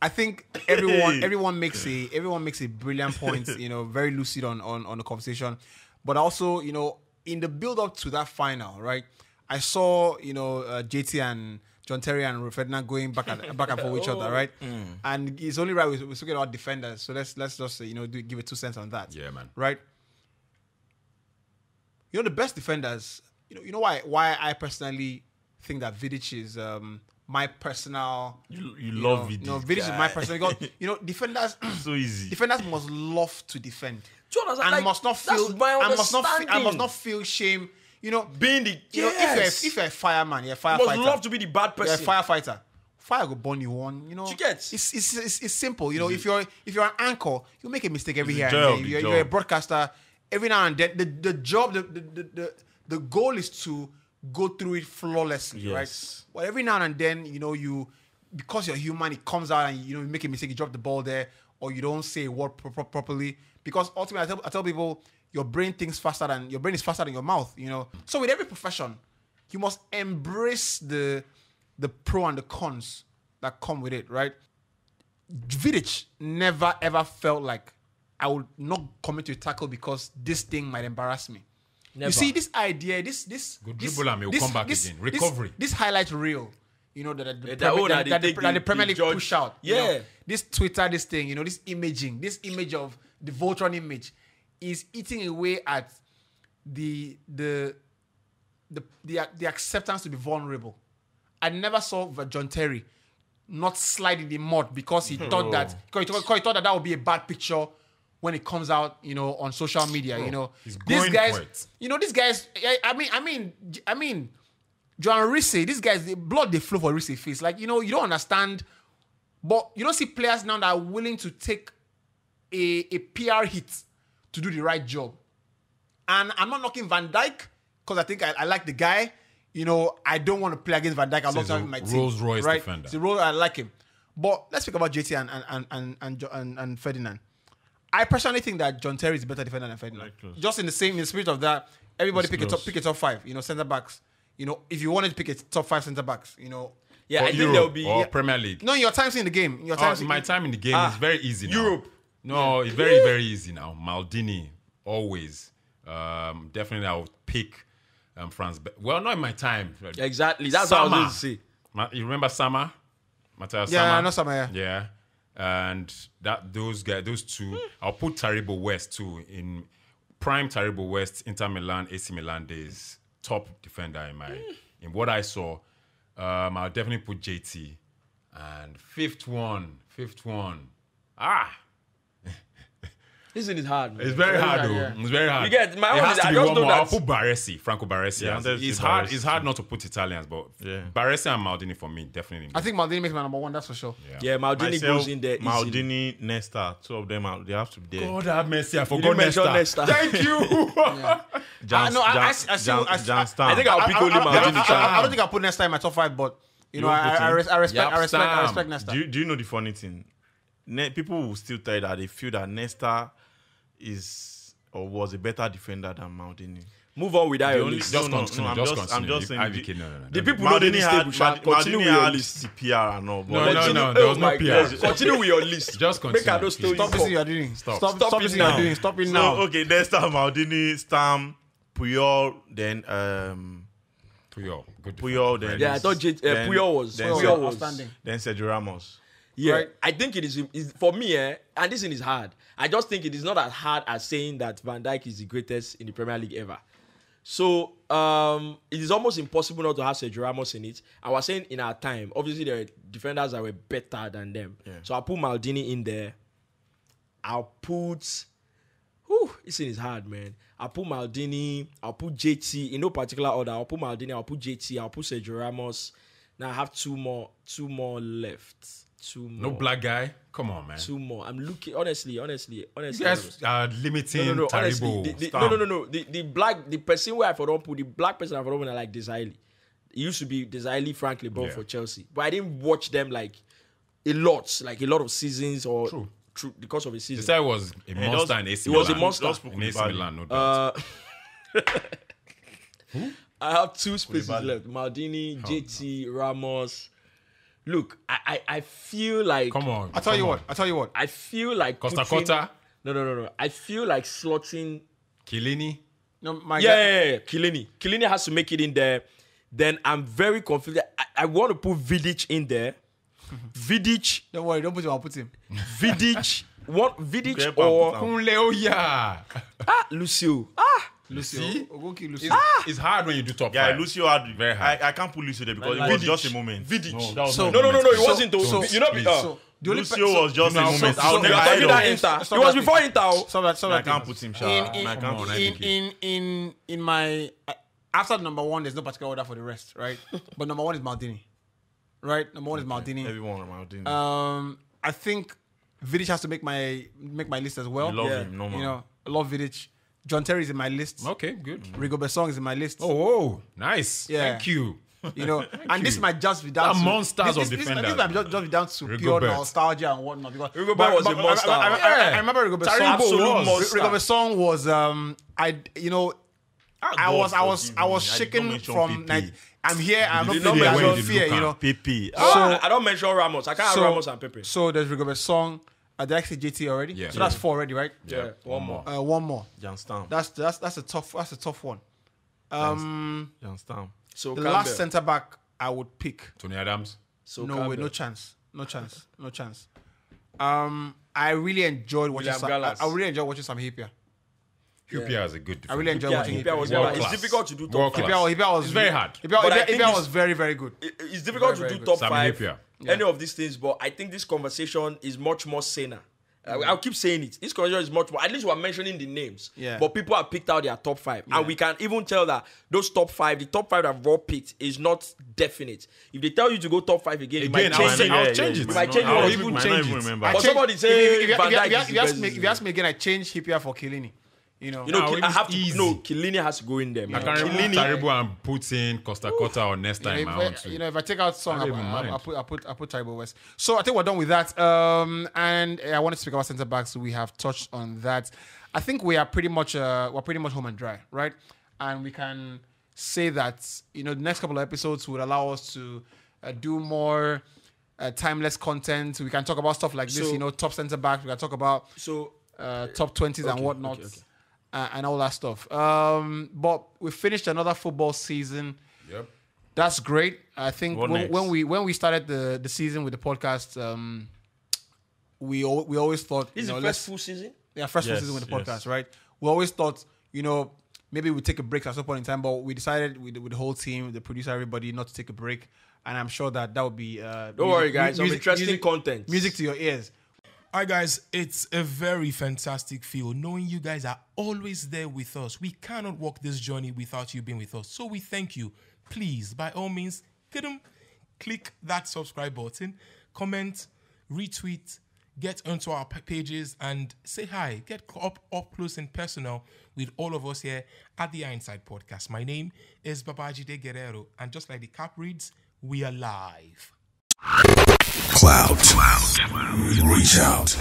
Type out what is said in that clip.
I think everyone everyone makes a everyone makes a brilliant point, you know, very lucid on on on the conversation. But also, you know, in the build up to that final, right? I saw, you know, uh, JT and John Terry and Ferdinand going back and back and forth with each other, right? And it's only right we're, we're speaking about defenders, so let's let's just you know do, give it two cents on that. Yeah, man. Right. You know the best defenders. You know you know why why I personally think that Vidic is um my personal. You, you you love know, Vidic. No, Vidic is my personal. Because, you know defenders. so easy. defenders must love to defend Do you understand? and Like, must not feel my and must not feel, and must not feel shame. You know, being the you know, if yes. you're if you're a fireman, you're a you must love to be the bad person. you're a person. firefighter. Fire go burn you one. You know, You get? it's, it's it's it's simple. You know, if you're if you're an anchor, you make a mistake every It's here the and job, then. the You're, you're a broadcaster. Every now and then, the the job, the the, the the the goal is to go through it flawlessly, Yes. right? But every now and then, you know, you because you're human, it comes out and you know you make a mistake, you drop the ball there, or you don't say a word pro- pro- properly. Because ultimately, I tell, I tell people, your brain thinks faster than your brain is faster than your mouth. You know, so with every profession, you must embrace the the pro and the cons that come with it, right? Vidic never ever felt like I would not commit to a tackle because this thing might embarrass me. Never. You see, this idea, this this Good this, dribble and he'll this- come back this- again. Recovery. This, highlight reel, you know, that, that the, Yeah, that Premier, that, that the, that the the- Premier League judge- push out. you know. Yeah. this Twitter, this thing, you know, this imaging, this image of the Voltron image is eating away at the the the the, the acceptance to be vulnerable. I never saw John Terry not slide in the mud because he thought hmm. that because he, thought- because he thought that that would be a bad picture when it comes out, you know, on social media. You know, he's these guys, you know, these guys. I, I mean, I mean, I mean, John Risse, these guys, the blood they flow for Risse face. Like you know, you don't understand, but you don't see players now that are willing to take a, a PR hit to do the right job. And I'm not knocking Van Dijk because I think I, I like the guy. You know, I don't want to play against Van Dijk. I love he's to have him in my team. Rolls-Royce right? defender. A role I like him. But let's speak about JT and and and and, and, and, and Ferdinand. I personally think that John Terry is a better defender than Ferdinand. close. Just in the same in the spirit of that, everybody It's pick a top pick a top five. You know, centre backs. You know, if you wanted to pick a top five centre backs, you know, yeah, For I think there'll be or yeah, Premier League. no, your times in the game. Your Oh, times. my time in the game Ah, is very easy now. Europe. No, it's very, very easy now. Maldini, always. Um, definitely, I would pick um, France. Be- well, not in my time. exactly. That's what I was going to say. Ma- you remember Sammer? Matthias Yeah, Sammer? I know Sammer, yeah. Yeah. And that those guys, those two, I'll put Taribo West too in prime Taribo West, Inter Milan, AC Milan days, top defender in my in what I saw. Um, I'll definitely put JT. And fifth one, fifth one. Ah, This thing is hard, man. it's very hard hard, though. yeah. It's very hard. You get- my it own has is- to I be just one know more. I'll put Baresi, Franco Baresi. Yeah, as- it's hard. Baresi It's hard not to put Italians, but Yeah. Baresi and Maldini for me definitely. I think Maldini makes my number one. That's for sure. Yeah, Maldini Myself, goes in there easily. Maldini, Nesta, two of them are they have to be there. God have mercy. I You forgot didn't mention Nesta. Nesta. Thank you. Jan, ah, I know, I- Jan, I see- I I see- I- I think I'll I, pick I, only I, I, Maldini. I, I, I don't think I'll put Nesta in my top five, but you know, won't I, put I, him? res- I respect, I respect, I respect Nesta. do, you, do you know the funny thing? Ne- people will still tell you that they feel that Nesta is or was a better defender than Maldini. Move on with that. The only- Just No, no, continue. no, I'm just, just- I'm continue. just saying IVK, the- no, no, no. The don't- people know the Maldini list had, table, Continue Maldini with your had list. CPR and all. But No, no, Continue- no, there was oh no PR. God. Continue with your list. Just continue, I don't steal please. Stop you. this you are doing. Stop. Stop, Stop stop it this you are now. doing. Stop it So, now. okay, Nesta, Maldini, Stam, Puyol, then um, Puyol, good Puyol, then Yeah, I thought J- uh, then- Puyol was- then, Puyol was- Outstanding. then Sergio Ramos. Yeah, Right. I think it is, is for me, eh, and this thing is hard. I just think it is not as hard as saying that Van Dijk is the greatest in the Premier League ever. So um, it is almost impossible not to have Sergio Ramos in it. I was saying in our time, obviously there are defenders that were better than them. So I'll put Maldini in there. I'll put. Whew, this thing is hard, man. I'll put Maldini. I'll put JT in no particular order. I'll put Maldini. I'll put JT. I'll put Sergio Ramos. Now I have two more. Two more left. Two more. No black guy. Come on, man. Two more. I'm looking. Honestly, honestly, You honestly. guys are limiting no, no, no. Honestly, the, the, no, no, no, no. The, the black, the person where I for don't put the black person I for don't put, I like Desailly. It used to be Desailly, frankly, but Yeah. for Chelsea. But I didn't watch them like a lot, like a lot of seasons or True. through because of a season. This was a Yeah, monster those- in AC he was a monster. Just In AC Milan, no doubt. Uh, I have two spaces Koulibaly. left: Maldini, JT, Ramos. Look, I, I, I feel like Come on. I tell you come what. on. I tell you what. I feel like Costa putting- Costa? No, no, no, no. I feel like slotting. Chiellini. No, my Yeah, guy- yeah, yeah, yeah. Chiellini. Chiellini has to make it in there. Then I'm very confident. I, I want to put Vidic in there. Vidic, Don't worry. Don't put him. I'll put him. Vidic, what Vidic Kepa or put. Kunle Oya. ah, Lucio. Ah, Lucio. See? Ogoki Lucio. It's, it's hard when you do top Yeah, five. Lucio had Very hard. I, I can't put Lucio there because Like it was Vidic. just a moment. Vidic. No, that was So- No, no, no, no. It So- wasn't. though. so- you know, please. uh, So the only Lucio pe- was just No, a so- moment. so- I was so- never you're I talking don't- that. Inter. Stop It was that before thing. Inter. oh. Stop that. Stop I can't put him, Sha. in I in, can't Come on, in, in in in my uh, after number one, there's no particular order for the rest, right? but number one is Maldini, right? Number one is Maldini. Everyone around him. Um, I think Vidic has to make my make my list as well. You love yeah. him, no man. You know, I love Vidic. John Terry is in my list. Okay, good. Rigo Song is in my list. Oh, whoa. Nice. Yeah. Thank you. You know, and this might just be down to monsters this, of this, this, defenders. This might just, just be down to Rigo pure nostalgia and whatnot. Because Rigo but- was but- a monster. I, I, I, I, Yeah. remember Rigobert Taribo song. Was. monster. Rigobert Song was um I you know I was I was I was. I did shaken from like, I'm here I'm not playing not with fear you know Pepe. So- I, I don't mention Ramos. I can't have Ramos and Pepe. so there's Rigobert Song uh, did I say JT already Yeah. so that's four already right Yeah, one more. uh, one more Jan Stam. that's that's that's a tough that's a tough one um Jan Stam. So the Campbell. last centre back I would pick Tony Adams. So no way, no chance, no chance, no chance. Um, I really enjoyed watching. William Sam, I, Gallas. I really enjoyed watching Sam Hyypiä. Hyypiä is a good I really enjoyed Yeah, watching Hyypiä Hyypiä. was World. It's difficult to do top World five. class. Hyypiä, Hyypiä was It's very hard. Hyypiä, But I Hyypiä, think Hyypiä was very, very good. It- It's difficult Very, to very do good. top Sami five, Hyypiä. Any of these things, but I think this conversation is much more saner. Uh, Mm. I'll keep saying it. This conversation is much more. At least we're mentioning the names. Yeah. But people have picked out their top five, and we can even tell that those top five, the top five that Raw picked, is not definite. If they tell you to go top five again, it Again, might I'll change say- it. I'll change yeah, it. you might might change it. I I'll even even change change it. remember. I But somebody if- say if, if, if, Van if, Dijk if, you- if, you ask me, if you ask me again, I change Hyypiä for Chiellini. You know, You know, Nah, I have to. easy. No, Chiellini has to go in there. I can remove Chiellini- Taribo and put in Costa Cota or Nesta in if, my I- own you know, if I take out song, I I, I. I put I put I put Taribo West. So I think we're done with that. Um, and I want to speak about centre backs. We have touched on that. I think we are pretty much uh, we're pretty much home and dry, right? And we can say that you know the next couple of episodes would allow us to uh, do more uh, timeless content. We can talk about stuff like this, So- you know, top centre backs. We can talk about So uh, top 20s and whatnot okay, okay. Uh, and all that stuff. Um, but we finished another football season. Yep. That's great. I think when, when we when we started the, the season with the podcast, um, we al- we always thought this is you know, the first full season. yeah first full season with the yes. podcast, right? We always thought you know maybe we take a break at some point in time, but we decided with, the- with the whole team, the producer, everybody, not to take a break. And I'm sure that that would be uh, Don't worry, guys. Some interesting content. music to your ears. Hi guys, it's a very fantastic feel knowing you guys are always there with us. We cannot walk this journey without you being with us. So we thank you. Please, by all means, click that subscribe button, comment, retweet, get onto our pages and say hi. Get up up close and personal with all of us here at the Hindsight Podcast. My name is Babajide Guerrero, and just like the cap reads, we are live. Cloud. Reach out.